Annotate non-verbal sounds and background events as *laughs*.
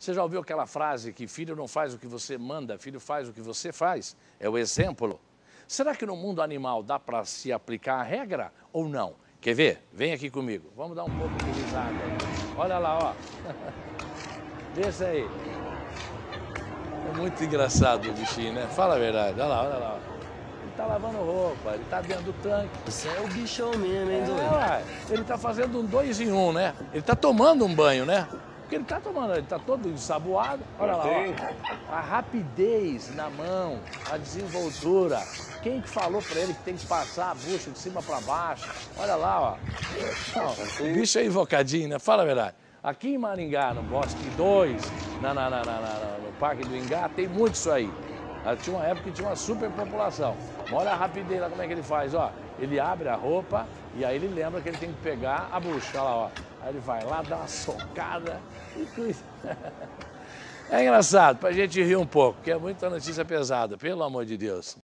Você já ouviu aquela frase que filho não faz o que você manda, filho faz o que você faz? É o exemplo. Será que no mundo animal dá para se aplicar a regra ou não? Quer ver? Vem aqui comigo. Vamos dar um pouco de risada. Olha lá, ó. *laughs* Desce aí. É muito engraçado o bichinho, né? Fala a verdade. Olha lá, olha lá. Ele tá lavando roupa, ele tá dentro do tanque. Você é o bichão mesmo, hein, É, doido? ué, ele tá fazendo um dois em um, né? Ele tá tomando um banho, né? Porque ele tá tomando, ele tá todo ensaboado. Olha lá, ó. A rapidez na mão, a desenvoltura. Quem que falou pra ele que tem que passar a bucha de cima pra baixo? Olha lá, ó. Ó, o bicho é invocadinho, né? Fala a verdade. Aqui em Maringá, no Bosque 2, na, na, na, na- na- no Parque do Ingá, tem muito isso aí. Ah, Tinha uma época que tinha uma superpopulação. Olha a rapidez lá como é que ele faz, ó. Ele abre a roupa e aí ele lembra que ele tem que pegar a bucha, olha lá, ó. Aí ele vai lá, dá uma socada e. *laughs* É engraçado, pra gente rir um pouco, porque é muita notícia pesada, pelo amor de Deus.